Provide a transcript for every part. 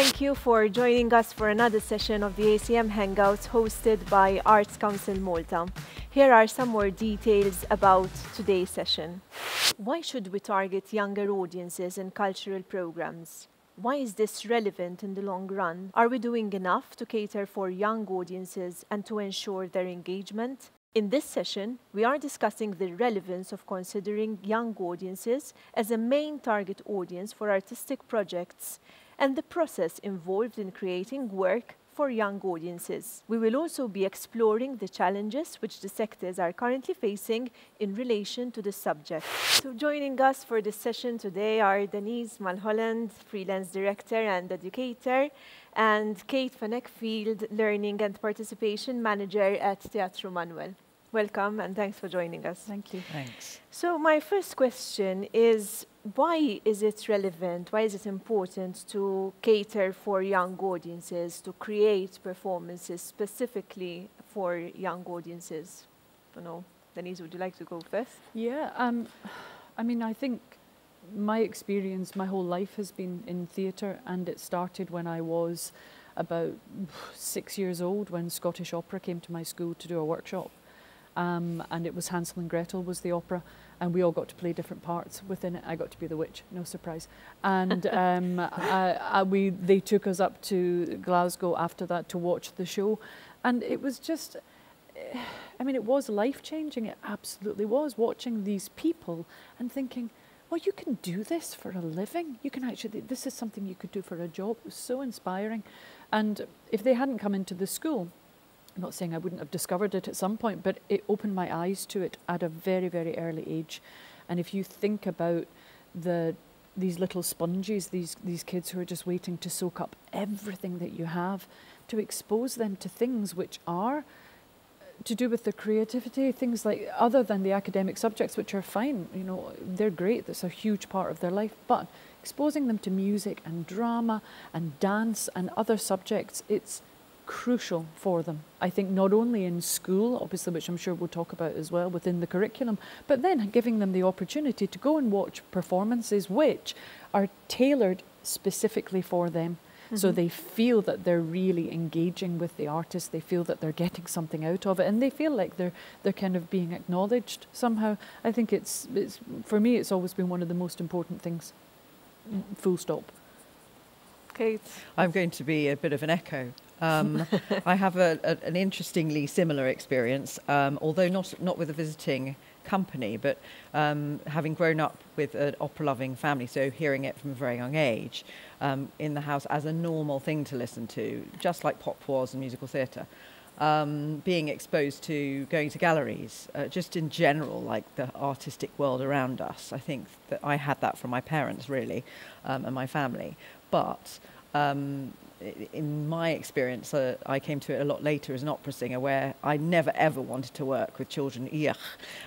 Thank you for joining us for another session of the ACM Hangouts hosted by Arts Council Malta. Here are some more details about today's session. Why should we target younger audiences in cultural programs? Why is this relevant in the long run? Are we doing enough to cater for young audiences and to ensure their engagement? In this session, we are discussing the relevance of considering young audiences as a main target audience for artistic projects and the process involved in creating work for young audiences. We will also be exploring the challenges which the sectors are currently facing in relation to the subject. So joining us for this session today are Denise Mulholland, freelance director and educator, and Kate van Eckfield, learning and participation manager at Teatru Manoel. Welcome and thanks for joining us. Thank you. Thanks. So my first question is why is it relevant? Why is it important to cater for young audiences, to create performances specifically for young audiences? I don't know. Denise, would you like to go first? Yeah, um, I mean, I think my experience, my whole life has been in theatre, and it started when I was about six years old when Scottish Opera came to my school to do a workshop. Um, and it was Hansel and Gretel was the opera, and we all got to play different parts within it. I got to be the witch, no surprise. And um, I, I, we they took us up to Glasgow after that to watch the show, and it was just. I mean, it was life changing. It absolutely was. Watching these people and thinking, well, you can do this for a living. You can actually, this is something you could do for a job. It was so inspiring. And if they hadn't come into the school, I'm not saying I wouldn't have discovered it at some point, but it opened my eyes to it at a very, very early age. And if you think about the these little sponges, these these kids who are just waiting to soak up everything that you have, to expose them to things which are uh, to do with their creativity, things like other than the academic subjects, which are fine, you know, they're great. That's a huge part of their life. But exposing them to music and drama and dance and other subjects, it's crucial for them. I think not only in school, obviously, which I'm sure we'll talk about as well within the curriculum, but then giving them the opportunity to go and watch performances which are tailored specifically for them. Mm-hmm. So they feel that they're really engaging with the artist. They feel that they're getting something out of it, and they feel like they're they're kind of being acknowledged somehow. I think it's it's for me. It's always been one of the most important things. Full stop. Kate, I'm going to be a bit of an echo. Um, I have a, a, an interestingly similar experience, um, although not not with a visiting company, but um, having grown up with an opera-loving family, so hearing it from a very young age um, in the house as a normal thing to listen to, just like pop was and musical theatre. Um, being exposed to going to galleries, uh, just in general, like the artistic world around us. I think that I had that from my parents, really, um, and my family. But um, in my experience, uh, I came to it a lot later as an opera singer, where I never ever wanted to work with children.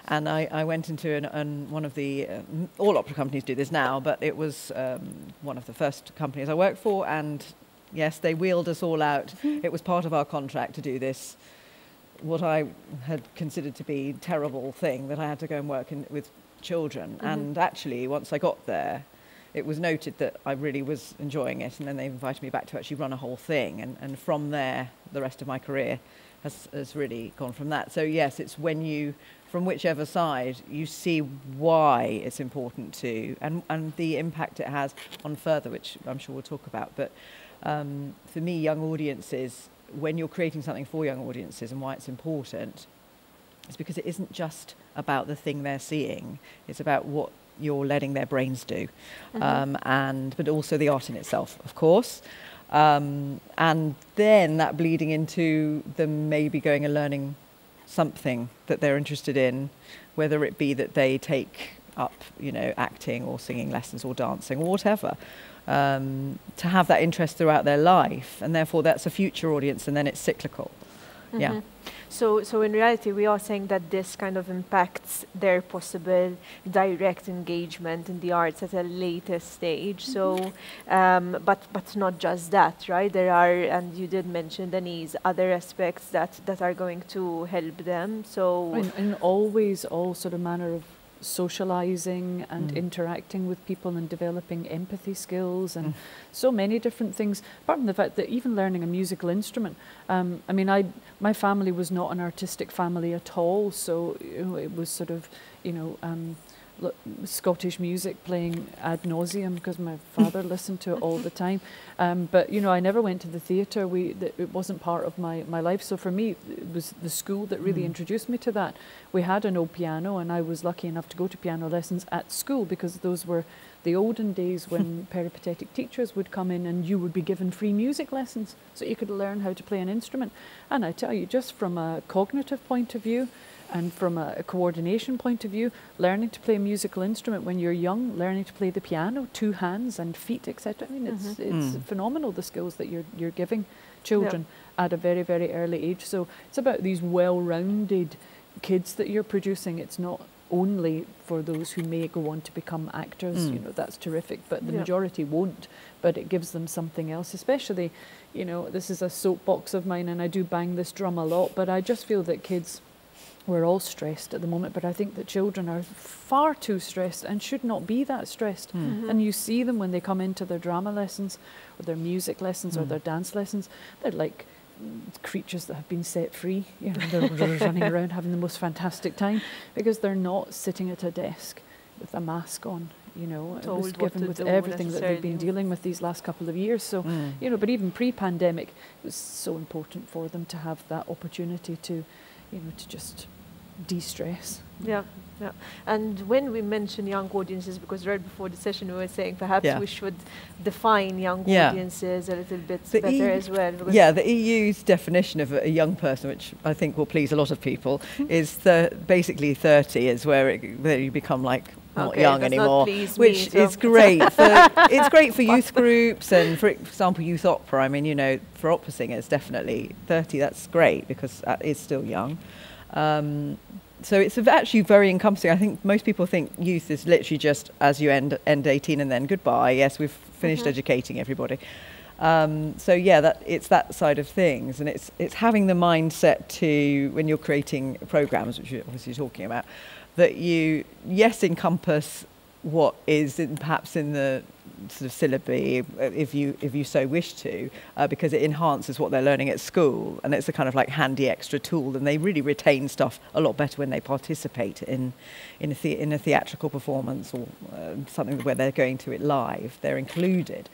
And I, I went into an, an, one of the uh, all opera companies do this now, but it was um, one of the first companies I worked for, and yes, they wheeled us all out. Mm-hmm. It was part of our contract to do this. What I had considered to be terrible thing that I had to go and work in, with children, mm-hmm. and actually, once I got there, it was noted that I really was enjoying it, and then they invited me back to actually run a whole thing. And, and from there, the rest of my career has, has really gone from that. So, yes, it's when you, from whichever side, you see why it's important to, and, and the impact it has on further, which I'm sure we'll talk about. But um, for me, young audiences, when you're creating something for young audiences and why it's important, is because it isn't just about the thing they're seeing, it's about what you're letting their brains do, mm-hmm. um, and but also the art in itself, of course. Um, and then that bleeding into them maybe going and learning something that they're interested in, whether it be that they take up, you know, acting or singing lessons or dancing or whatever, um, to have that interest throughout their life, and therefore that's a future audience, and then it's cyclical. Mm-hmm. Yeah. So, so in reality, we are saying that this kind of impacts their possible direct engagement in the arts at a later stage. Mm-hmm. So, um, but but not just that, right? There are, and you did mention Denise, other aspects that that are going to help them. So, and, and always all sort of manner of socializing and Mm. interacting with people and developing empathy skills and Mm. so many different things. Apart from the fact that even learning a musical instrument, um, I mean, I my family was not an artistic family at all, so you know, it was sort of you know. Um, Scottish music playing ad nauseum because my father listened to it all the time. Um, but you know, I never went to the theatre. We th- it wasn't part of my, my life. So for me, it was the school that really Mm. introduced me to that. We had an old piano, and I was lucky enough to go to piano lessons at school because those were the olden days when peripatetic teachers would come in and you would be given free music lessons so you could learn how to play an instrument. And I tell you, just from a cognitive point of view, and from a, a coordination point of view, learning to play a musical instrument when you're young, learning to play the piano, two hands and feet, etc. I mean, it's Mhm. it's Mm. phenomenal the skills that you're you're giving children at a very very early age. So it's about these well-rounded kids that you're producing. It's not only for those who may go on to become actors. You Mm. know, that's terrific, but the Yeah. majority won't. But it gives them something else, especially. You know, this is a soapbox of mine, and I do bang this drum a lot. But I just feel that kids we're all stressed at the moment, but I think that children are far too stressed and should not be that stressed. Mm. Mhm. And you see them when they come into their drama lessons or their music lessons or Mm. their dance lessons. They're like mm, creatures that have been set free. You know, they're, they're running around having the most fantastic time because they're not sitting at a desk with a mask on. You know, it was given with everything that they've been dealing with these last couple of years. So Mm. you know, but even pre-pandemic, it was so important for them to have that opportunity to, you know, to just de-stress. Yeah, yeah. And when we mention young audiences, because right before the session we were saying perhaps Yeah. we should define young Yeah. audiences a little bit The better E- as well. Yeah, the EU's definition of a, young person, which I think will please a lot of people, mm-hmm. is the, basically 30 is where, it, where you become like not Okay, young not anymore, me, which so- is great. For, it's great for youth groups and, for example, youth opera. I mean, you know, for opera singers, definitely 30. That's great because that is still young. Um, so it's actually very encompassing. I think most people think youth is literally just as you end end 18 and then goodbye. Yes, we've finished Mhm. educating everybody. Um, so yeah, that it's that side of things, and it's it's having the mindset to when you're creating programs, which you're obviously talking about, that you yes encompass what is in, perhaps in the sort of syllabi if you if you so wish to uh, because it enhances what they're learning at school and it's a kind of like handy extra tool and they really retain stuff a lot better when they participate in in a, the, in a theatrical performance or uh, something where they're going to it live they're included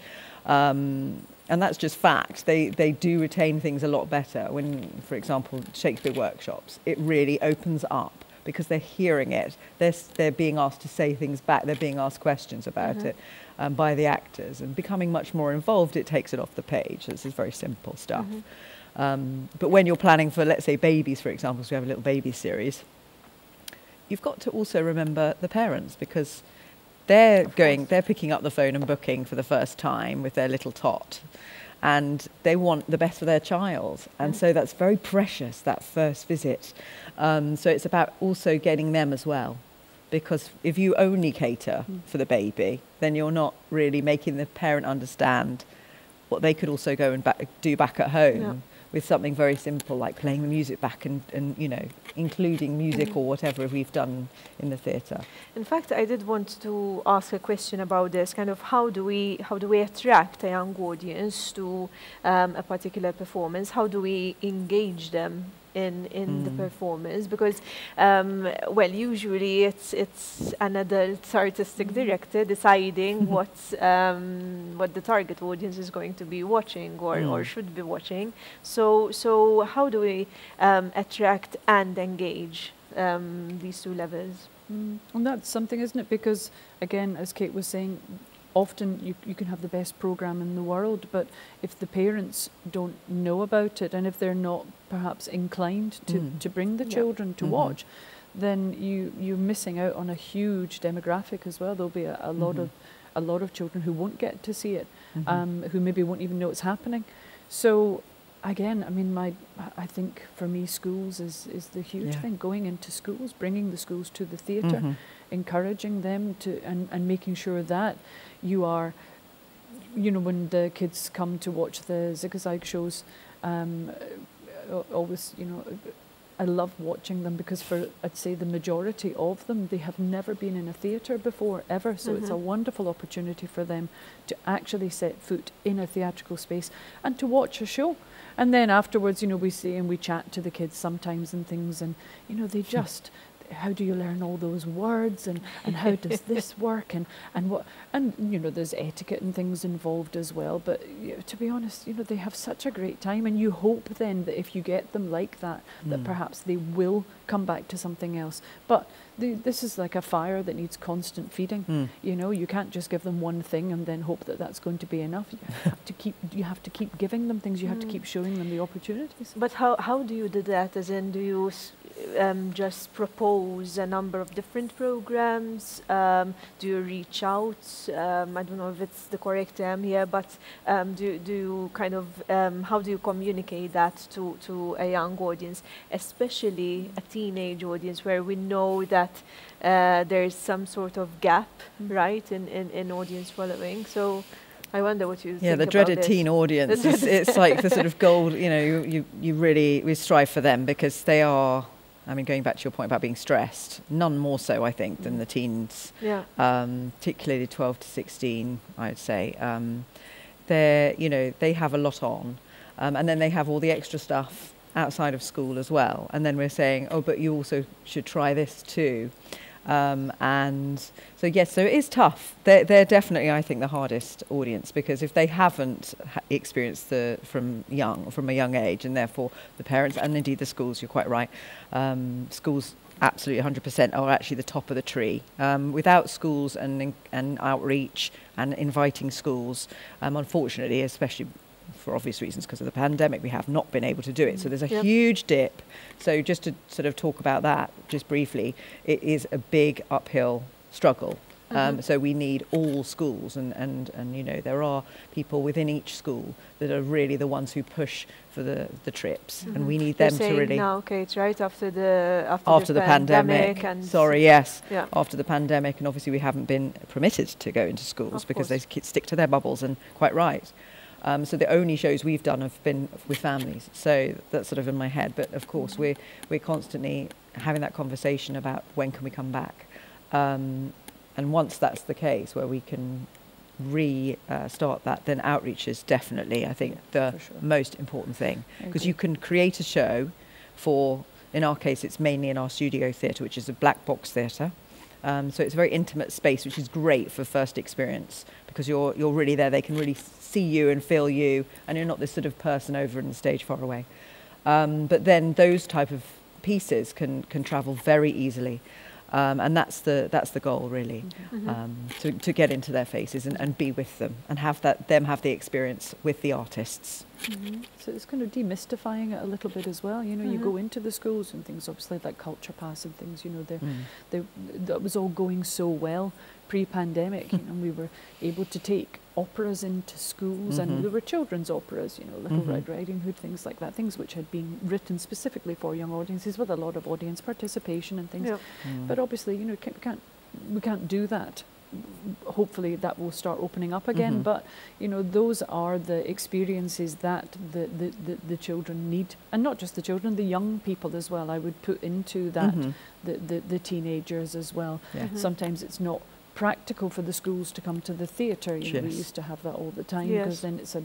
um, and that's just fact. They they do retain things a lot better when, for example, Shakespeare workshops. It really opens up because they're hearing it. They're they're being asked to say things back. They're being asked questions about Mhm. it um, by the actors and becoming much more involved. It takes it off the page. This is very simple stuff. Mhm. Um, but when you're planning for, let's say, babies, for example, so we have a little baby series, you've got to also remember the parents because they're Of going, course. they're picking up the phone and booking for the first time with their little tot, and they want the best for their child, and so that's very precious that first visit. Um, so it's about also getting them as well. Because if you only cater Mm. for the baby, then you're not really making the parent understand what they could also go and back, do back at home Yeah. With something very simple like playing the music back and, and you know including music or whatever we've done in the theatre. In fact, I did want to ask a question about this. Kind of how do we how do we attract a young audience to um, a particular performance? How do we engage them in in the Mm. performance? Because um, well, usually it's it's an adult artistic director deciding what um, what the target audience is going to be watching or, or Mm. should be watching. So so how do we um, attract and engage um, these two levels? Mm. And that's something, isn't it? Because again, as Kate was saying, often you, you can have the best program in the world, but if the parents don't know about it and if they're not perhaps inclined to, Mm. to bring the Yeah. children to Mhm. watch, then you you're missing out on a huge demographic as well. There'll be a, a lot Mhm. of a lot of children who won't get to see it, Mhm. um, who maybe won't even know it's happening. So again, I mean, my I- I think for me, schools is is the huge Yeah. thing. Going into schools, bringing the schools to the theatre, Mhm. encouraging them to and, and making sure that you are you know when the kids come to watch the zigzag shows um, uh, always you know I love watching them because for I'd say the majority of them they have never been in a theatre before ever. So it's a Mhm. wonderful opportunity for them to actually set foot in a theatrical space and to watch a show. And then afterwards you know we see and we chat to the kids sometimes and things and you know they just how do you learn all those words and, and how does this work and, and what and you know there's etiquette and things involved as well but you know, to be honest you know they have such a great time and you hope then that if you get them like that that Mm. perhaps they will come back to something else but the, this is like a fire that needs constant feeding Mm. you know you can't just give them one thing and then hope that that's going to be enough you have to keep you have to keep giving them things you have to Mm. keep showing them the opportunities But how, how do you do that? As in, do you um, just propose a number of different programs? Um, do you reach out? Um, I don't know if it's the correct term here, but um, do, do you kind of, um, how do you communicate that to, to a young audience, especially a teenage audience where we know that uh, there's some sort of gap, Mm. right, in, in, in audience following? So I wonder what you Yeah, think the about dreaded teen audience. It's, it's like the sort of gold, you know, you, you, you really, we strive for them because they are, I mean, going back to your point about being stressed, none more so, I think, than the teens, Yeah. um, particularly 12 to 16, I would say. Um, they're, you know, they have a lot on. Um, and then they have all the extra stuff outside of school as well. And then we're saying, oh, but you also should try this too. Um, and so, yes, so it is tough. They're, they're definitely, I think, the hardest audience because if they haven't ha- experienced the from young, from a young age, and therefore the parents and indeed the schools, you're quite right, um, schools absolutely 100% are actually the top of the tree. Um, without schools and, and outreach and inviting schools, um, unfortunately, especially for obvious reasons because of the pandemic, we have not been able to do it. So there's a Yep. huge dip. So just to sort of talk about that just briefly, it is a big uphill struggle. Um, Mhm. so we need all schools, and, and, and you know there are people within each school that are really the ones who push for the, the trips, Mhm. and we need You're them to really now, Kate, right after the after, after the pandemic. and Sorry, yes, yeah, after the pandemic, and obviously we haven't been permitted to go into schools Of because course. they stick to their bubbles, and quite right. Um, so the only shows we've done have been with families. So that's sort of in my head. But of course, Mhm. we're we're constantly having that conversation about when can we come back, um, and once that's the case, where we can restart uh, that, then outreach is definitely, I think, Yeah, the sure. most important thing because you can create a show for in our case it's mainly in our studio theatre which is a black box theatre um, so it's a very intimate space which is great for first experience because you're you're really there they can really see you and feel you and you're not this sort of person over on the stage far away. Um, but then those type of pieces can can travel very easily. Um, and that's the that's the goal really Mhm. um, to, to get into their faces and, and be with them and have that them have the experience with the artists Mhm. So it's kind of demystifying it a little bit as well. You know, you Mhm. go into the schools and things, obviously like Culture Pass and things. You know, they Mm. they that was all going so well pre-pandemic. you know, we were able to take operas into schools, Mhm. and there were children's operas. You know, Little. Red Riding Hood, things like that. Things which had been written specifically for young audiences with a lot of audience participation and things. Mm. But obviously, you know, we can't we can't do that. Hopefully, that will start opening up again. Mhm. But you know, those are the experiences that the, the, the, the children need, and not just the children, the young people as well. I would put into that Mhm. the, the the teenagers as well. Yeah. Mhm. Sometimes it's not practical for the schools to come to the theatre. You know, we used to have that all the time Yes. because then it's a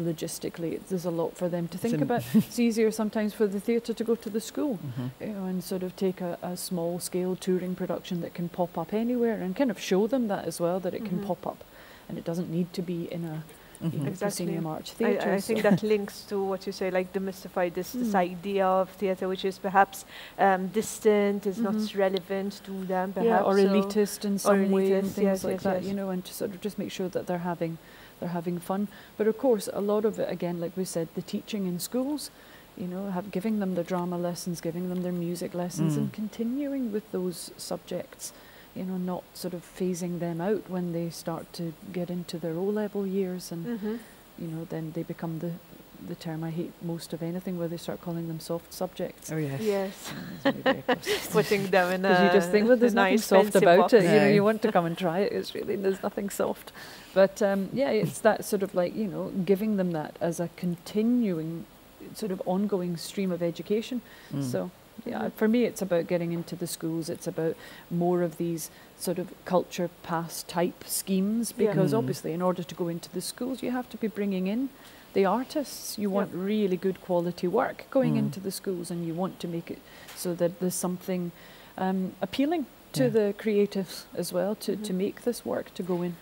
logistically there's a lot for them to think It's about. it's easier sometimes for the theatre to go to the school Mhm. you know, and sort of take a, a small scale touring production that can pop up anywhere and kind of show them that as well that it can Mhm. pop up and it doesn't need to be in a you Mhm. Exactly. proscenium arch I, theatre. I think so- that links to what you say, like demystify this this Mm. idea of theatre, which is perhaps um, distant, is not Mhm. relevant to them, perhaps. yeah, or so- elitist in some way and things yes, like yes, that, yes. you know, and to sort of just make sure that they're having they're having fun. But of course, a lot of it again, like we said, the teaching in schools, you know, have giving them the drama lessons, giving them their music lessons, and Mm. continuing with those subjects. You know, not sort of phasing them out when they start to get into their O level years, and Mhm. you know, then they become the the term I hate most of anything, where they start calling them soft subjects. Oh yes. Yes, it's really very frustrating. putting them in a. Because you just think, well, there's nothing nice soft about box. it. You know, you want to come and try it. It's really there's nothing soft. But um, yeah, it's that sort of like you know, giving them that as a continuing, sort of ongoing stream of education. Mm. So Yeah, for me, it's about getting into the schools. It's about more of these sort of culture pass type schemes Yeah. because Mm. obviously, in order to go into the schools, you have to be bringing in the artists. You Yeah. want really good quality work going Mm. into the schools, and you want to make it so that there's something um, appealing to Yeah. the creatives as well to, to Mhm. make this work to go in.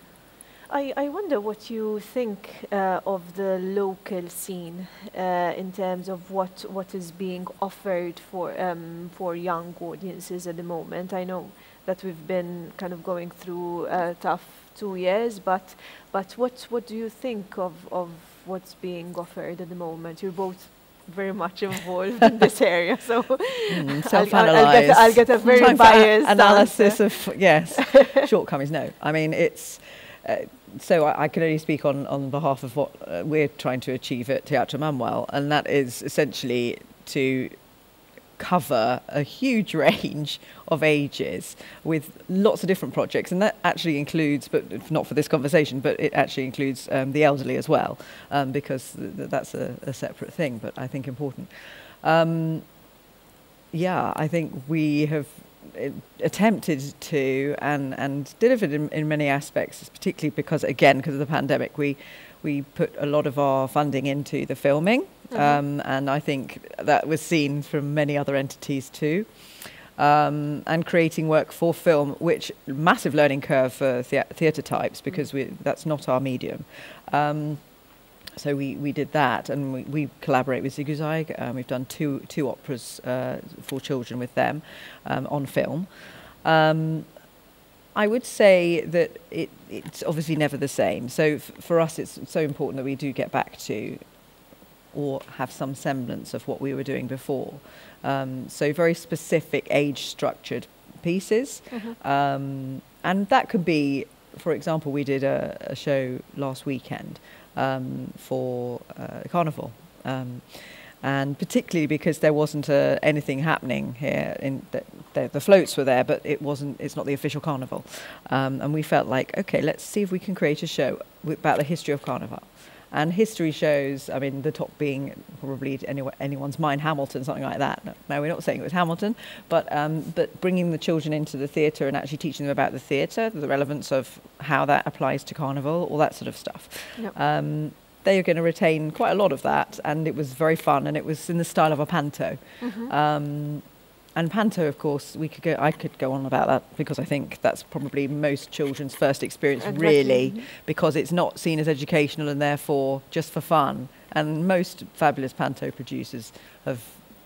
I, I wonder what you think uh, of the local scene uh, in terms of what, what is being offered for, um, for young audiences at the moment. I know that we've been kind of going through a tough two years, but, but what, what do you think of, of what's being offered at the moment? You're both very much involved in this area, so Mm, I'll- I'll. Get, I'll get a very biased analysis answer. of yes shortcomings. No, I mean it's. Uh, so I, I can only speak on, on behalf of what uh, we're trying to achieve at Teatru Manoel, and that is essentially to cover a huge range of ages with lots of different projects, and that actually includes, but not for this conversation, but it actually includes um, the elderly as well, um, because th- th- that's a, a separate thing, but I think important. Um, yeah, I think we have attempted to and, and delivered in, in many aspects, particularly because, again, because of the pandemic, we, we put a lot of our funding into the filming. Mhm. Um, and I think that was seen from many other entities too. Um, and creating work for film, which massive learning curve for thea- theatre types because we, that's not our medium. Um, so we, we did that, and we, we collaborate with Żigużajg. Um, we've done two two operas uh, for children with them um, on film. Um, I would say that it, it's obviously never the same. So f- for us, it's so important that we do get back to or have some semblance of what we were doing before. Um, so very specific age structured pieces. Mhm. Um, and that could be, for example, we did a, a show last weekend um, for uh, Carnival. Um, and particularly because there wasn't uh, anything happening here, the, the, the floats were there, but it wasn't. It's not the official carnival, um, and we felt like, okay, let's see if we can create a show about the history of carnival. And history shows, I mean, the top being probably anyone's mind, Hamilton, something like that. No, no, we're not saying it was Hamilton, but, um, but bringing the children into the theatre and actually teaching them about the theatre, the relevance of how that applies to Carnival, all that sort of stuff. Yep. Um, they are going to retain quite a lot of that, and it was very fun, and it was in the style of a panto. Mhm. Um, and panto, of course, we could go. I could go on about that because I think that's probably most children's first experience, Exactly. really, because it's not seen as educational and therefore just for fun. And most fabulous panto producers have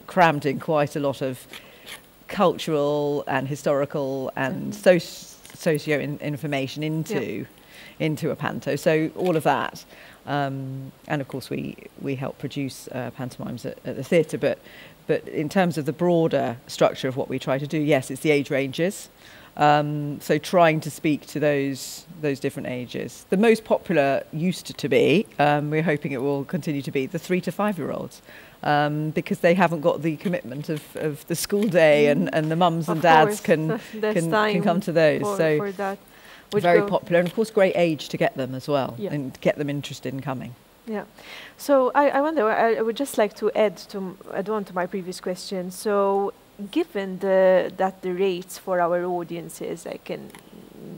crammed in quite a lot of cultural and historical and Mhm. soci- socio in- information into into a panto. So all of that, um, and of course we we help produce uh, pantomimes at, at the theatre. But but in terms of the broader structure of what we try to do, yes, it's the age ranges. Um, so trying to speak to those those different ages. The most popular used to be, um, we're hoping it will continue to be, the three to five year olds. Um, because they haven't got the commitment of, of the school day and, and the mums and dads course, can, can, can come to those. for, so for very popular and of course great age to get them as well Yeah. and get them interested in coming Yeah. So I, I wonder, I, I would just like to add to add on to my previous question. So given the that the rates for our audiences, like in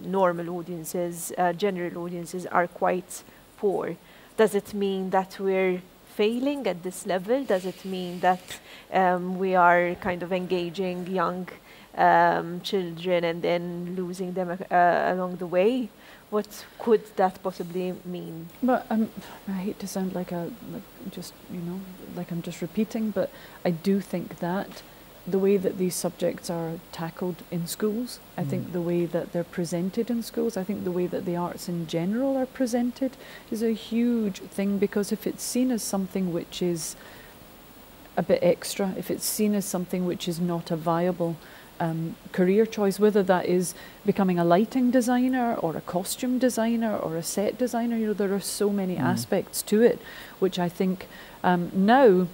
normal audiences, uh, general audiences, are quite poor, does it mean that we're failing at this level? Does it mean that um, we are kind of engaging young um, children and then losing them uh, along the way? What could that possibly mean? But um, I hate to sound like a like just you know like I'm just repeating, but I do think that the way that these subjects are tackled in schools, I think Mm. the way that they're presented in schools, I think the way that the arts in general are presented is a huge thing because if it's seen as something which is a bit extra, if it's seen as something which is not a viable um, career choice, whether that is becoming a lighting designer or a costume designer or a set designer. You know, there are so many Mm. aspects to it, which I think um, now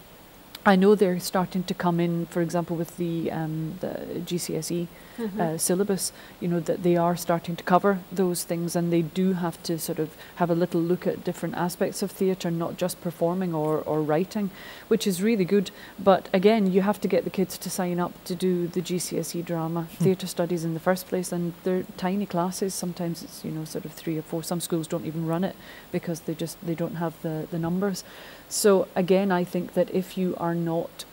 I know they're starting to come in, for example, with the, um, the GCSE Mhm. uh, syllabus, you know, that they are starting to cover those things and they do have to sort of have a little look at different aspects of theatre, not just performing or, or writing, which is really good. But again, you have to get the kids to sign up to do the GCSE drama, theatre studies in the first place, and they're tiny classes. Sometimes it's, you know, sort of three or four. Some schools don't even run it because they just, they don't have the, the numbers. So again, I think that if you are not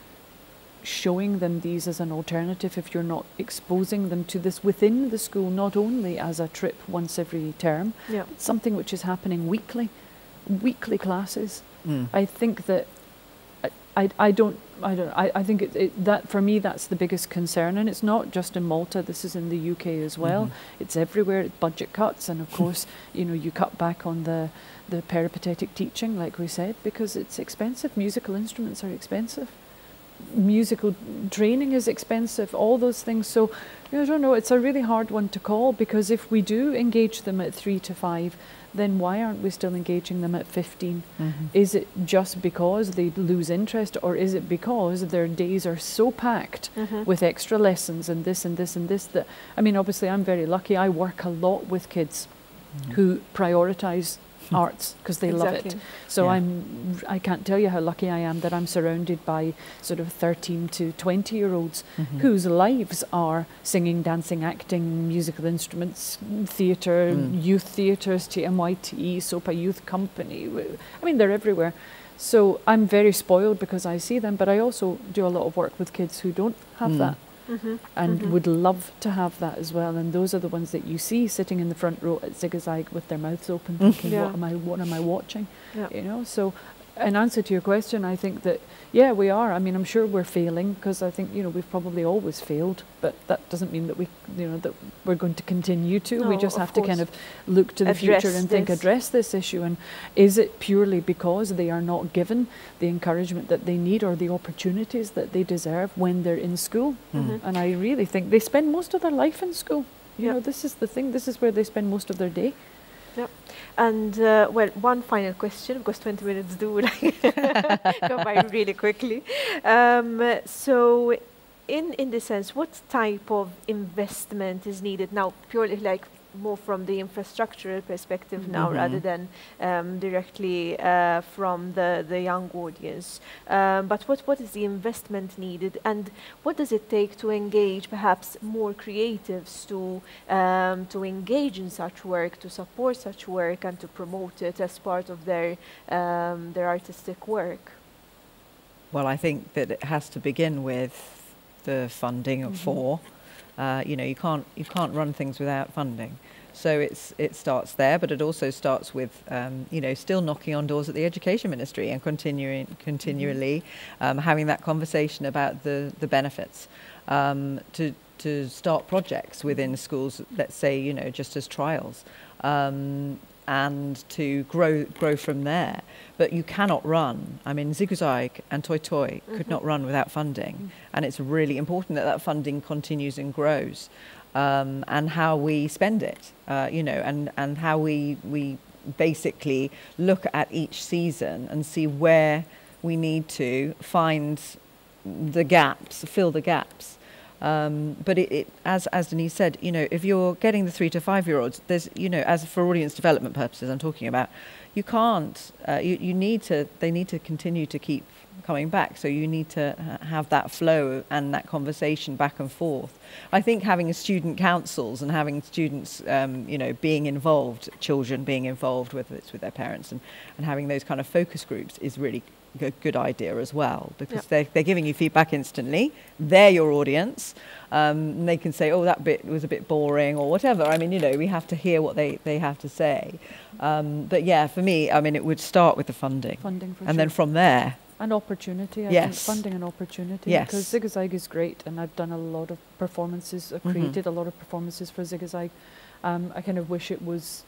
showing them these as an alternative, if you're not exposing them to this within the school, not only as a trip once every term, Yeah. something which is happening weekly, weekly classes. Mm. I think that I, I, I don't I don't I, I think it, it, that for me that's the biggest concern. And it's not just in Malta this is in the UK as well. Mhm. it's everywhere It's budget cuts and of course you know you cut back on the the peripatetic teaching like we said because it's expensive. Musical instruments are expensive. Musical training is expensive all those things. So you know, I don't know it's a really hard one to call because if we do engage them at 3 to 5 then why aren't we still engaging them at 15 Mhm. is it just because they lose interest, or is it because their days are so packed Mhm. with extra lessons and this and this and this that I mean, obviously, I'm very lucky. I work a lot with kids Mm. who prioritize arts because they love it. So Yeah. I'm I can't tell you how lucky I am that I'm surrounded by sort of 13 to 20 year olds Mhm. whose lives are singing, dancing, acting, musical instruments, theatre, Mm. youth theatres, TMYT, SOPA Youth Company. I mean, they're everywhere. So I'm very spoiled because I see them, but I also do a lot of work with kids who don't have Mm. that Mhm. and Mhm. would love to have that as well. And those are the ones that you see sitting in the front row at Zigzag with their mouths open, thinking, Yeah. "What am I? What am I watching?" Yeah. You know. So, in answer to your question, I think that yeah, we are. I mean, I'm sure we're failing because I think you know we've probably always failed, but that doesn't mean that we you know that we're going to continue to. we just of have to kind of look to the Address future and think this. address this issue. And is it purely because they are not given the encouragement that they need or the opportunities that they deserve when they're in school? Mhm. And I really think they spend most of their life in school. You Yeah. know, this is the thing. This is where they spend most of their day. And uh, well, one final question because 20 minutes do like go by really quickly. Um, so, in in this sense, what type of investment is needed now? Purely like more from the infrastructural perspective now, rather Mhm. than um, directly uh, from the the young audience. Um, but what what is the investment needed, and what does it take to engage perhaps more creatives to um, to engage in such work, to support such work, and to promote it as part of their um, their artistic work. Well, I think that it has to begin with the funding Mhm. for. Uh, you know, you can't you can't run things without funding. So it's it starts there, but it also starts with um, you know still knocking on doors at the education ministry and continuing continually um, having that conversation about the the benefits um, to to start projects within schools. Let's say you know just as trials. Um, and to grow grow from there. But you cannot run. I mean, Zigzag and Toi Toi could Mhm. not run without funding, and it's really important that that funding continues and grows, um, and how we spend it, uh, you know, and and how we we basically look at each season and see where we need to find the gaps, fill the gaps. Um, but it, it, as as Denise said, you know, if you're getting the three to five year olds, there's you know, as for audience development purposes, I'm talking about, you can't. Uh, you you need to. They need to continue to keep coming back. So you need to have that flow and that conversation back and forth. I think having student councils and having students, um, you know, being involved, children being involved, whether it's with their parents, and, and having those kind of focus groups is really a good idea as well because Yep. they're, they're giving you feedback instantly. They're your audience. Um, and they can say, oh, that bit was a bit boring or whatever. I mean, you know, we have to hear what they, they have to say. Um, but yeah, for me, I mean, it would start with the funding. Funding for and sure. then from there, An opportunity, I Yes. think funding an opportunity. Yes. Because Zigzag is great, and I've done a lot of performances, I've Mhm. created a lot of performances for Zigzag. Um, I kind of wish it was,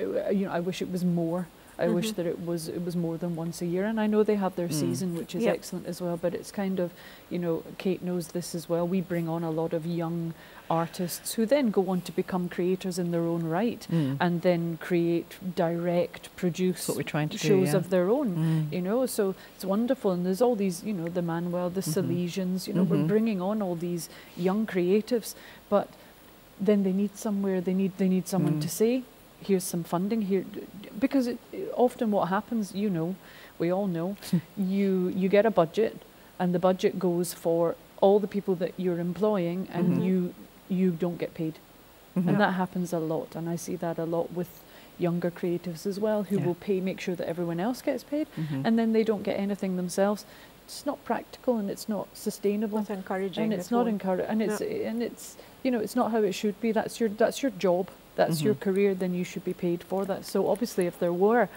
uh, you know, I wish it was more. I wish Mhm. that it was it was more than once a year. And I know they have their Mm. season, which is Yep. excellent as well. But it's kind of, you know, Kate knows this as well. We bring on a lot of young artists who then go on to become creators in their own right, Mm. and then create, direct, produce That's what we're trying to do, shows yeah. of their own. Mm. You know, so it's wonderful, and there's all these, you know, the Manoel, the Mhm. Salesians. You know, we're Mhm. bringing on all these young creatives, but then they need somewhere. They need they need someone Mm. to say, "Here's some funding here," because it, often what happens, you know, we all know, you you get a budget, and the budget goes for all the people that you're employing, and Mhm. you you don't get paid, Mhm. and that happens a lot, and I see that a lot with younger creatives as well, who Yeah. will pay, make sure that everyone else gets paid, Mhm. and then they don't get anything themselves. It's not practical and it's not sustainable, Not encouraging. and it's not encouraging, and it's and it's you know it's not how it should be. That's your that's your job. That's your Mhm. career. Then you should be paid for that. So obviously, if there were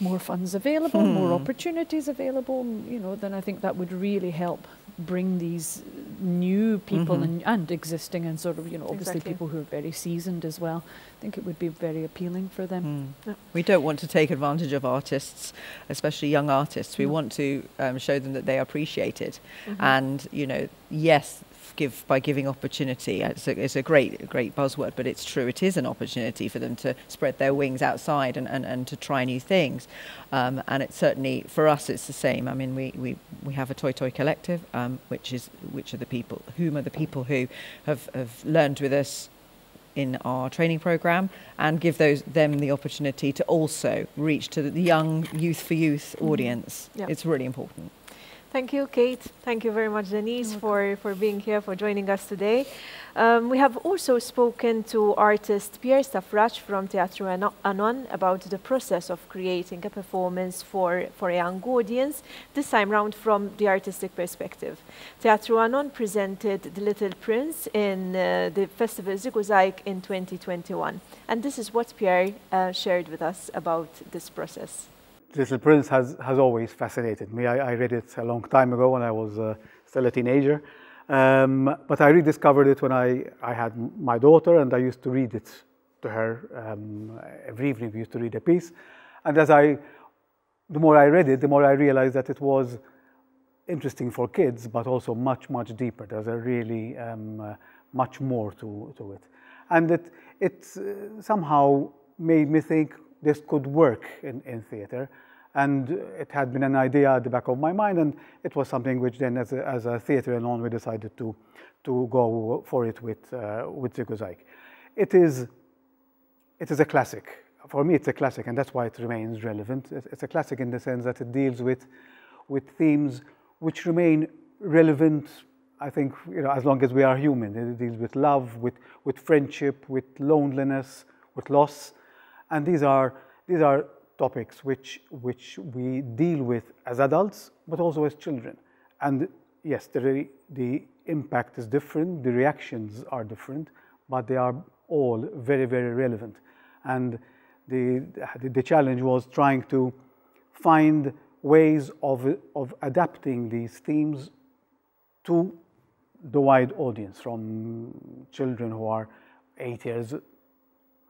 more funds available, more Hmm. opportunities available, you know, then I think that would really help bring these new people Mhm. and, and existing and sort of you know obviously Exactly. people who are very seasoned as well. I think it would be very appealing for them. Mm. Yeah. We don't want to take advantage of artists, especially young artists. We No. want to um, show them that they are appreciated, Mhm. and you know, yes, f- give by giving opportunity. It's a, it's a great, great buzzword, but it's true. It is an opportunity for them to spread their wings outside and, and, and to try new things. Um, and it's certainly for us, it's the same. I mean, we, we, we have a Toi Toi Collective, um, which is which are the people, whom are the people who have, have learned with us in our training program and give those them the opportunity to also reach to the young youth for youth audience. It's really important. Thank you, Kate. Thank you very much, Denise, for, for being here, for joining us today. Um, we have also spoken to artist Pierre Stafrace from Teatro Anon about the process of creating a performance for, for a young audience, this time round from the artistic perspective. Teatro Anon presented The Little Prince in uh, the festival Żigużajg in 2021. And this is what Pierre uh, shared with us about this process. Little Prince has, has always fascinated me. I, I read it a long time ago when I was uh, still a teenager. Um, but I rediscovered it when I, I had my daughter and I used to read it to her um, every evening. We used to read a piece. And as I, the more I read it, the more I realized that it was interesting for kids, but also much, much deeper. There's a really um, uh, much more to, to it. And it, it uh, somehow made me think this could work in, in theatre. And it had been an idea at the back of my mind, and it was something which then, as a, as a theatre alone, we decided to, to go for it with, uh, with Żigużajg. It is, it is a classic. For me, it's a classic, and that's why it remains relevant. It's it's a classic in the sense that it deals with, with themes which remain relevant, I think, you know, as long as we are human. It deals with love, with, with friendship, with loneliness, with loss. And these are, these are topics which, which we deal with as adults, but also as children. And yes, the, the impact is different, the reactions are different, but they are all very, very relevant. And the, the, challenge was trying to find ways of, of adapting these themes to the wide audience, from children who are eight years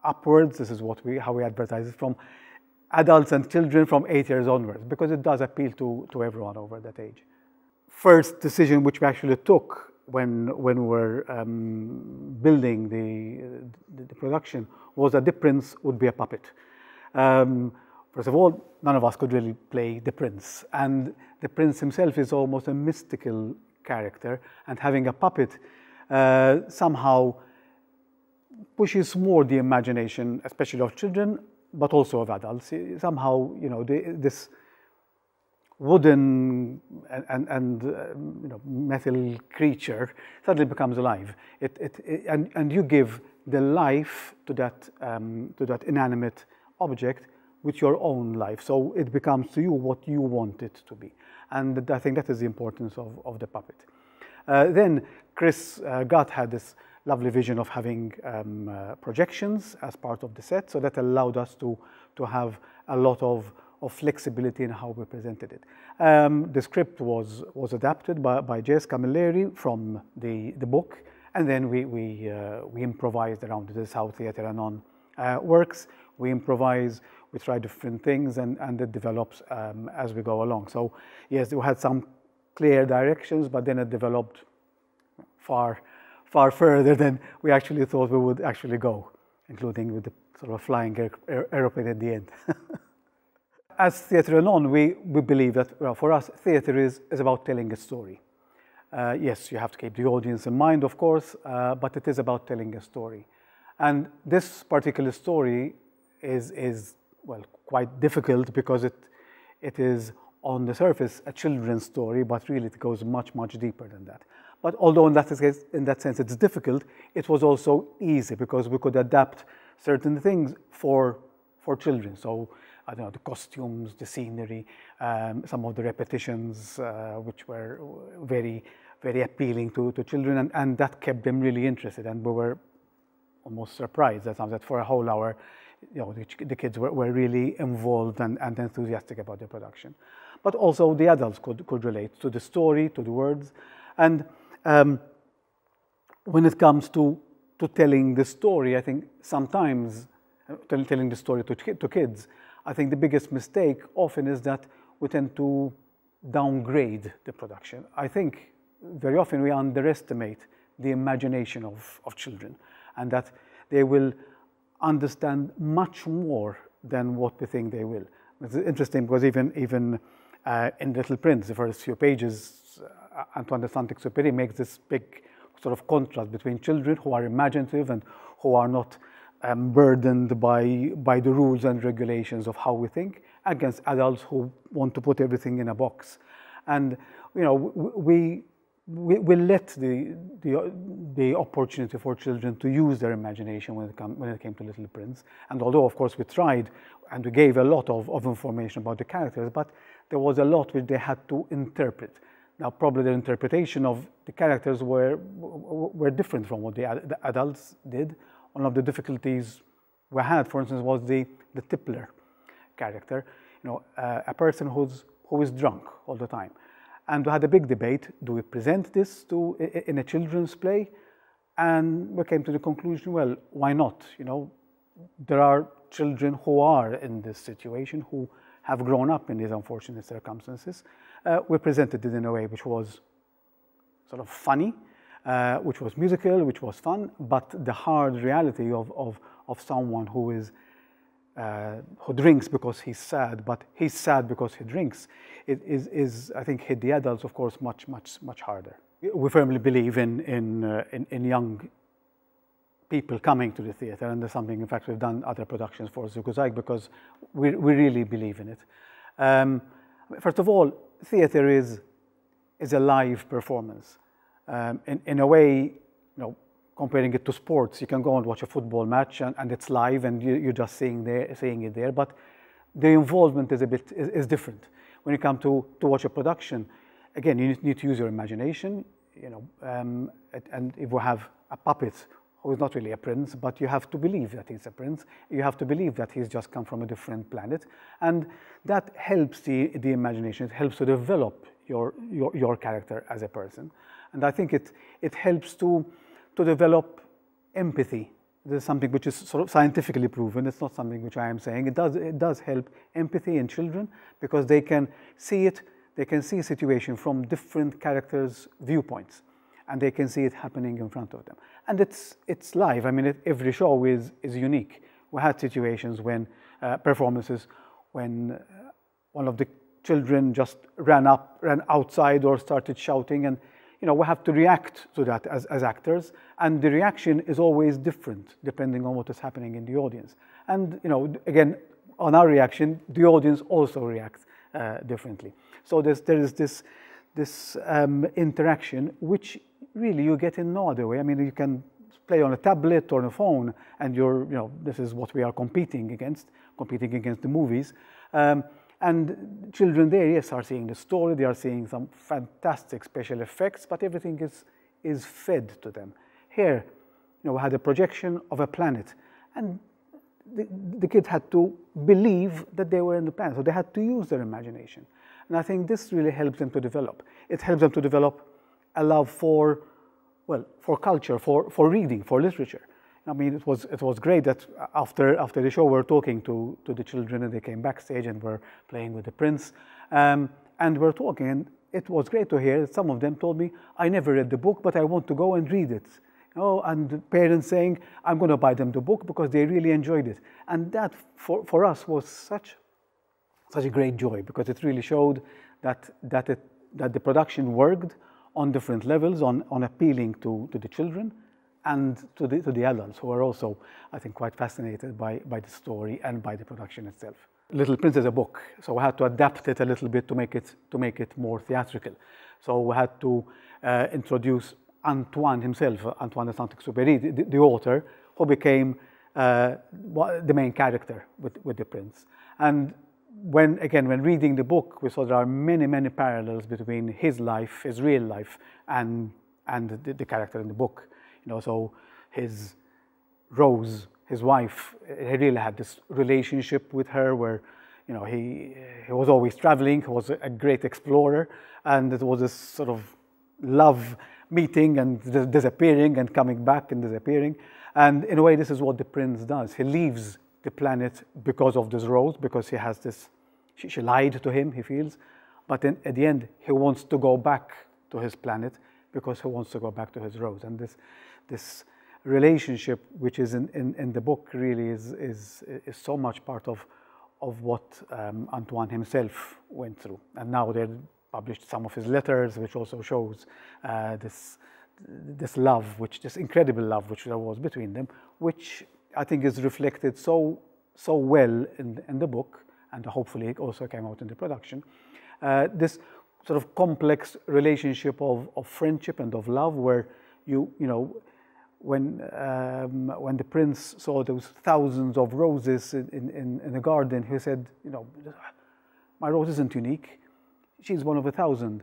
upwards. This is what we how we advertise it from adults and children from eight years onwards, because it does appeal to, to everyone over that age. First decision which we actually took when when we were um, building the, the the production was that the prince would be a puppet. Um, first of all, none of us could really play the prince, and the prince himself is almost a mystical character, and having a puppet uh, somehow pushes more the imagination, especially of children, but also of adults. Eh, Somehow, you know, the, this wooden and, and, and um, you know, metal creature suddenly becomes alive. It, it, it- and, and you give the life to that, um, to that inanimate object with your own life. So it becomes to you what you want it to be. And I think that is the importance of, of the puppet. Uh, then Chris uh, Gutt had this lovely vision of having um, uh, projections as part of the set, so that allowed us to, to have a lot of, of flexibility in how we presented it. Um, the script was, was adapted by, by Jess Camilleri from the, the book, and then we, we, uh, we improvised around. This is how Theatre Anon uh, works. We improvise, we try different things, and, and it develops um, as we go along. So yes, we had some clear directions, but then it developed far, far further than we actually thought we would actually go, including with the sort of flying aer aeroplane at the end. As Theatre Anon, we, we believe that well, for us, theatre is, is about telling a story. Uh, yes, you have to keep the audience in mind, of course, uh, but it is about telling a story. And this particular story is, is well, quite difficult because it, it is on the surface a children's story, but really it goes much, much deeper than that. But although in that, in that sense it's difficult, it was also easy because we could adapt certain things for, for children. So, I don't know, the costumes, the scenery, um, some of the repetitions, uh, which were very, very appealing to, to children, and, and that kept them really interested. And we were almost surprised that, that for a whole hour, you know, the, the kids were, were really involved and, and enthusiastic about the production. But also the adults could, could relate to the story, to the words. And um, when it comes to, to telling the story, I think sometimes uh, telling the story to, to kids, I think the biggest mistake often is that we tend to downgrade the production. I think very often we underestimate the imagination of, of children and that they will understand much more than what we think they will. It's interesting because even, even uh, in Little Prince, the first few pages, Antoine de Saint-Exupéry makes this big sort of contrast between children who are imaginative and who are not um, burdened by, by the rules and regulations of how we think against adults who want to put everything in a box. And, you know, we, we, we let the, the, the opportunity for children to use their imagination when it, come, when it came to Little Prince. And although, of course, we tried and we gave a lot of, of information about the characters, but there was a lot which they had to interpret. Now, probably their interpretation of the characters were, were different from what the, the adults did. One of the difficulties we had, for instance, was the, the tippler character. You know, uh, a person who's, who is drunk all the time and we had a big debate, do we present this to, in a children's play? And we came to the conclusion, well, why not? You know, there are children who are in this situation, who have grown up in these unfortunate circumstances. Uh, we presented it in a way which was sort of funny, uh, which was musical, which was fun, but the hard reality of, of, of someone who is uh, who drinks because he's sad, but he's sad because he drinks, it is, is, I think, hit the adults, of course, much, much, much harder. We firmly believe in, in, uh, in, in, young people coming to the theatre, and there's something, in fact, we've done other productions for Żigużajg because we, we really believe in it. Um, first of all, theatre is, is a live performance. Um, in, in a way, you know, comparing it to sports, you can go and watch a football match and, and it's live and you, are just seeing, there, seeing it there, but the involvement is a bit is, is, different. When you come to, to watch a production, again, you need to use your imagination, you know, um, and if we have a puppet who is not really a prince, but you have to believe that he's a prince. You have to believe that he's just come from a different planet. And that helps the, the imagination. It helps to develop your, your, your character as a person. And I think it, it helps to, to develop empathy. This is something which is sort of scientifically proven. It's not something which I am saying. It does, it does help empathy in children because they can see it, they can see a situation from different characters' viewpoints and they can see it happening in front of them. And it's, it's live. I mean, it, every show is, is unique. We had situations when uh, performances, when uh, one of the children just ran up, ran outside or started shouting and you know, we have to react to that as, as actors, and the reaction is always different depending on what is happening in the audience. And, you know, again, on our reaction, the audience also reacts uh, differently. So there's, there is this, this um, interaction, which really you get in no other way. I mean, you can play on a tablet or on a phone, and you're, you know, this is what we are competing against, competing against the movies. Um, and children there, yes, are seeing the story, they are seeing some fantastic special effects, but everything is, is fed to them. Here, you know, we had a projection of a planet, and the, the kids had to believe that they were in the planet, so they had to use their imagination. And I think this really helps them to develop. It helps them to develop a love for, well, for culture, for, for reading, for literature. I mean, it was it was great that after after the show, we are talking to to the children, and they came backstage and were playing with the prince, um, and we're talking, and it was great to hear. That some of them told me, "I never read the book, but I want to go and read it." Oh, and parents saying, "I'm going to buy them the book because they really enjoyed it," and that for for us was such such a great joy because it really showed that that it, that the production worked on different levels, on on appealing to to the children and to the, to the adults who are also, I think, quite fascinated by, by the story and by the production itself. Little Prince is a book, so we had to adapt it a little bit to make it, to make it more theatrical. So we had to uh, introduce Antoine himself, Antoine de Saint-Exupéry, the, the, author, who became uh, the main character with, with the prince. And when, again, when reading the book, we saw there are many, many parallels between his life, his real life, and, and the, the character in the book. You know, so his Rose, his wife, he really had this relationship with her where, you know, he, he was always traveling, he was a great explorer, and it was this sort of love meeting and disappearing and coming back and disappearing. And in a way, this is what the prince does. He leaves the planet because of this rose, because he has this, she, she lied to him, he feels. But then at the end, he wants to go back to his planet because he wants to go back to his rose. And this, this relationship, which is in, in, in the book, really is, is, is so much part of, of what um, Antoine himself went through. And now they published some of his letters, which also shows uh, this, this love, which this incredible love which there was between them, which I think is reflected so, so well in, in the book, and hopefully it also came out in the production. Uh, this sort of complex relationship of, of friendship and of love, where you, you know, when, um, when the prince saw those thousands of roses in, in, in the garden, he said, you know, my rose isn't unique. She's one of a thousand.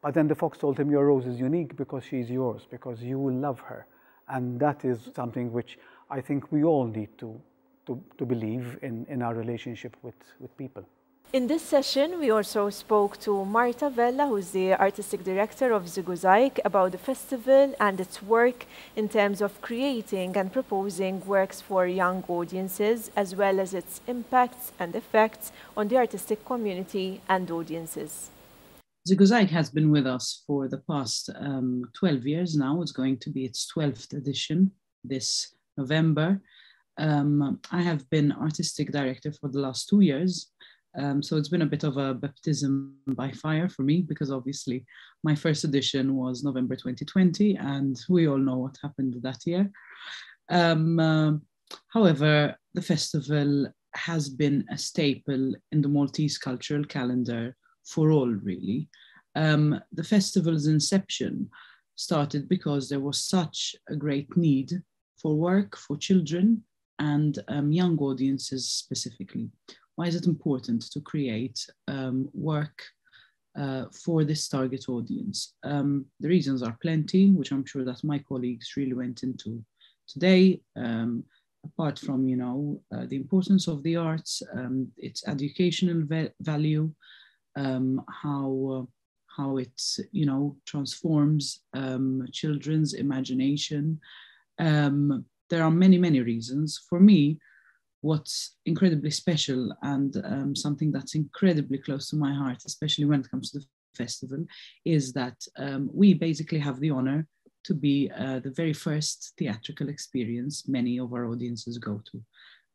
But then the fox told him, your rose is unique because she's yours, because you will love her. And that is something which I think we all need to, to, to believe in, in our relationship with, with people. In this session, we also spoke to Marta Vella, who's the artistic director of Żigużajg, about the festival and its work in terms of creating and proposing works for young audiences, as well as its impacts and effects on the artistic community and audiences. Żigużajg has been with us for the past um, 12 years now. It's going to be its 12th edition this November. Um, I have been artistic director for the last two years um, so it's been a bit of a baptism by fire for me because obviously my first edition was November 2020, and we all know what happened that year. Um, uh, however, the festival has been a staple in the Maltese cultural calendar for all, really. Um, the festival's inception started because there was such a great need for work for children and um, young audiences specifically why is it important to create um, work uh, for this target audience? Um, the reasons are plenty, which I'm sure that my colleagues really went into today. Um, apart from, you know, uh, the importance of the arts, um, its educational value, um, how uh, how it, you know, transforms children's imagination. There are many, many reasons. For me, what's incredibly special and um, something that's incredibly close to my heart, especially when it comes to the festival, is that um, we basically have the honor to be uh, the very first theatrical experience many of our audiences go to.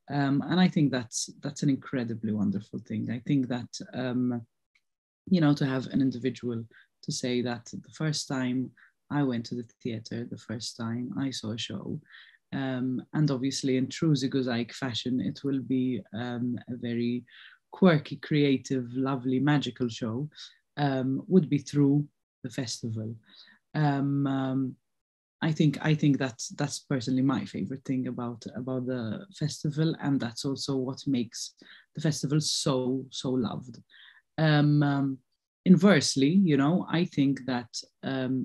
Um, and I think that's that's an incredibly wonderful thing. I think that um, you know to have an individual to say that the first time I went to the theater, the first time I saw a show, um, and obviously, in true Żigużajg fashion, it will be um, a very quirky, creative, lovely, magical show. Um, would be through the festival. Um, um, I think I think that's that's personally my favorite thing about about the festival, and that's also what makes the festival so so loved. Um, inversely, you know, I think that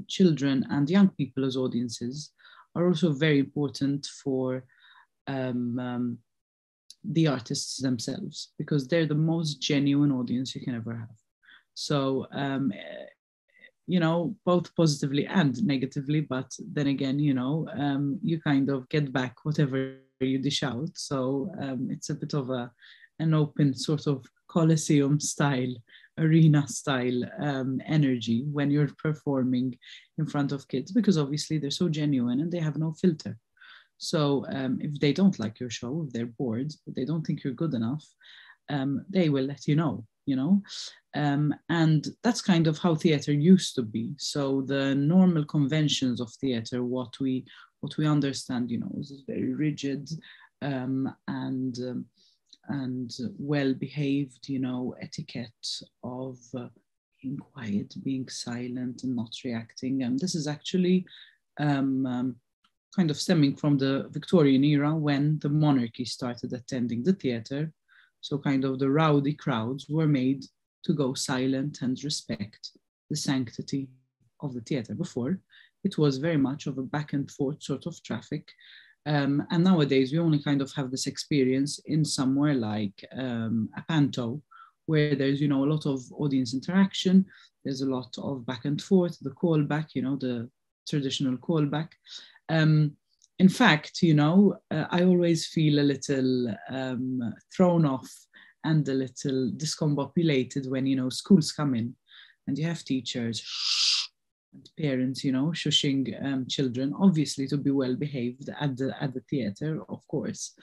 children and young people as audiences are also very important for um, um, the artists themselves because they're the most genuine audience you can ever have. So um, you know, both positively and negatively. But then again, you know, um, you kind of get back whatever you dish out. So um, it's a bit of a an open sort of coliseum style, arena style um, energy when you're performing in front of kids because obviously they're so genuine and they have no filter. So um, if they don't like your show, if they're bored, if they don't think you're good enough, um, they will let you know, you know. Um, and that's kind of how theater used to be. So the normal conventions of theater, what we what we understand, you know, is very rigid um, and um, and well behaved, you know, etiquette of uh, being quiet, being silent, and not reacting. And this is actually um, um, kind of stemming from the Victorian era when the monarchy started attending the theatre. So, kind of the rowdy crowds were made to go silent and respect the sanctity of the theatre. Before, it was very much of a back and forth sort of traffic. Um, and nowadays, we only kind of have this experience in somewhere like um, a panto, where there's you know a lot of audience interaction. There's a lot of back and forth, the callback, you know, the traditional callback. Um, in fact, you know, uh, I always feel a little um, thrown off and a little discombobulated when you know schools come in and you have teachers parents, you know, shushing um, children, obviously to be well behaved at the at the theater, of course.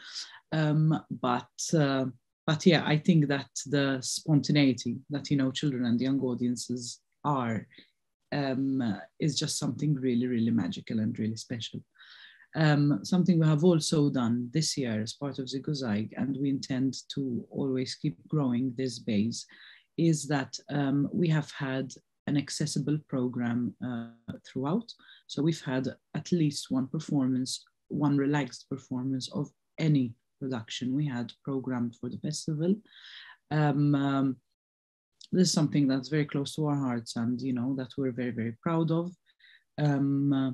Um, but uh, but yeah, I think that the spontaneity that you know children and young audiences are um, is just something really really magical and really special. Um, something we have also done this year as part of Żigużajg, and we intend to always keep growing this base, is that um, we have had an accessible program uh, throughout. So we've had at least one performance, one relaxed performance of any production we had programmed for the festival. Um, um, this is something that's very close to our hearts and, you know, that we're very, very proud of. Um, uh,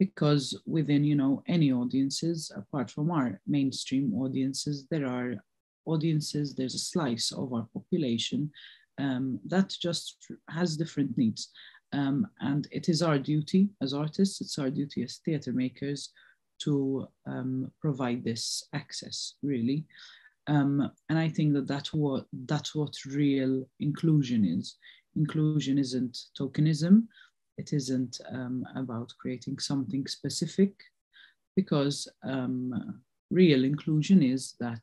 because within you know any audiences apart from our mainstream audiences there are audiences there's a slice of our population um, that just has different needs. Um, and it is our duty as artists it's our duty as theater makers to um, provide this access really. Um, and i think that that's what that's what real inclusion is. Inclusion isn't tokenism. It isn't um, about creating something specific because um, real inclusion is that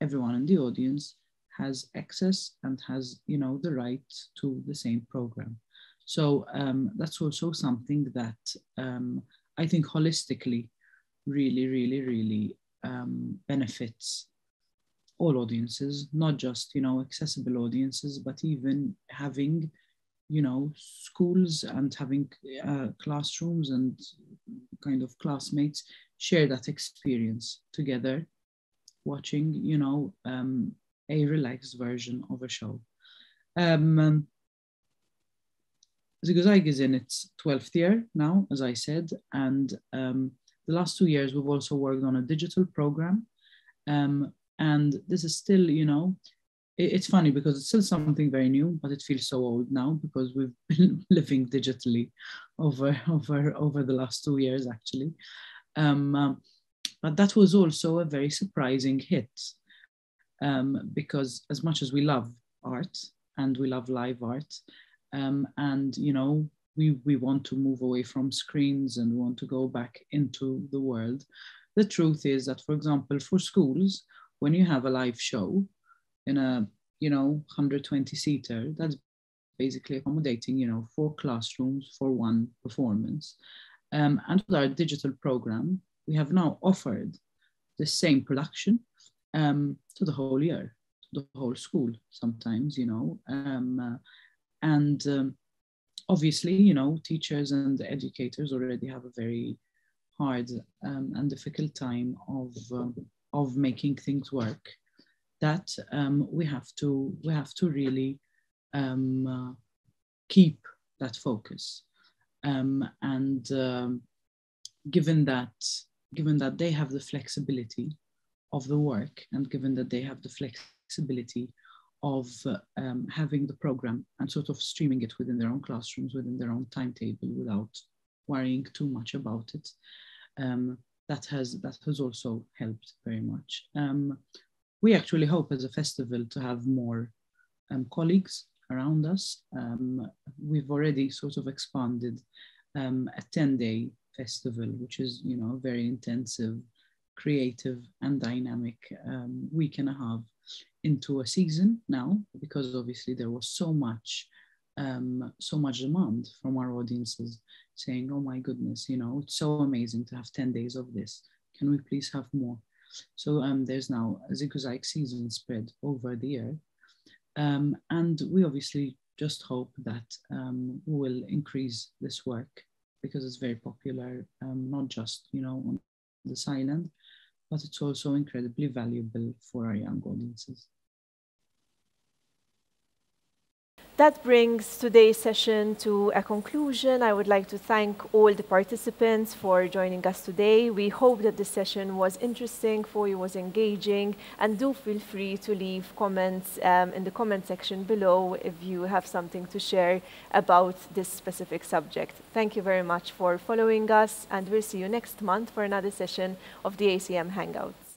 everyone in the audience has access and has you know the right to the same program. So um, that's also something that um, i think holistically really really really um, benefits all audiences not just you know accessible audiences but even having you know schools and having uh, classrooms and kind of classmates share that experience together watching you know um, a relaxed version of a show um, Żigużajg is in its 12th year now, as I said, and um, the last two years we've also worked on a digital program. Um, and this is still, you know, it's funny because it's still something very new, but it feels so old now because we've been living digitally over over over the last two years actually. Um, um, but that was also a very surprising hit um, because as much as we love art and we love live art, um, and you know we we want to move away from screens and want to go back into the world. The truth is that, for example, for schools, when you have a live show, in a you know 120 seater that's basically accommodating you know four classrooms for one performance um, and with our digital program we have now offered the same production um, to the whole year to the whole school sometimes you know um, uh, and um, obviously you know teachers and educators already have a very hard um, and difficult time of um, of making things work that um, we have to we have to really um, uh, keep that focus. Um, and um, given that given that they have the flexibility of the work and given that they have the flexibility of um, having the program and sort of streaming it within their own classrooms, within their own timetable without worrying too much about it. Um, that has that has also helped very much. Um, we actually hope as a festival to have more um, colleagues around us. Um, we've already sort of expanded um, a 10-day festival, which is you know very intensive, creative and dynamic um, week and a half into a season now, because obviously there was so much um, so much demand from our audiences saying, oh my goodness, you know, it's so amazing to have 10 days of this. Can we please have more? So um, there's now a Żigużajg season spread over the year. Um, and we obviously just hope that um, we will increase this work because it's very popular, um, not just, you know, on this island, but it's also incredibly valuable for our young audiences. That brings today's session to a conclusion. I would like to thank all the participants for joining us today. We hope that the session was interesting for you, was engaging, and do feel free to leave comments um, in the comment section below if you have something to share about this specific subject. Thank you very much for following us, and we'll see you next month for another session of the ACM Hangouts.